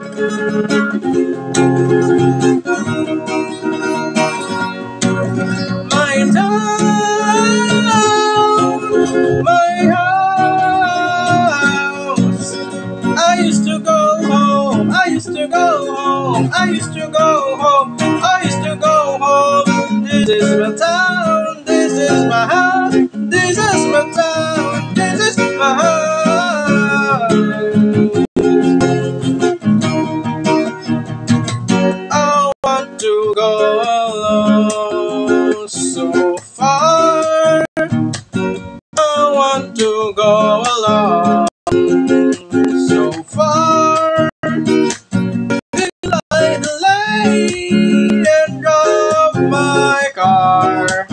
My town, my house. I used to go home. I used to go home. I used to go want to go alone so far. I want to go alone so far. Daylight lane and drive my car.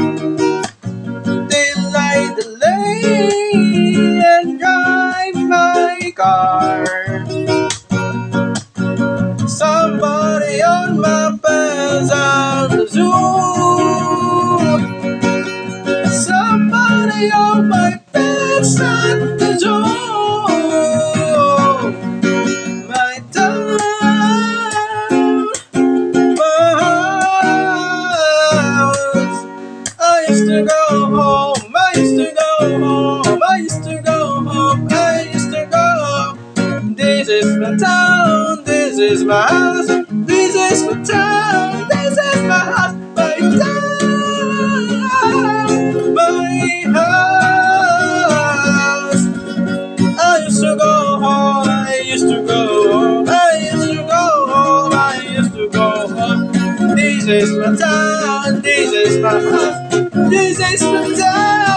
Daylight lane and drive my car. The zoo. My. I used to go home. I used to go home. I used to go home. I used to go. This is my town. This is my house. This is my town. Go home. I used to go home. I used to go home. I used to go home. This is my town. This is my house. This is my town.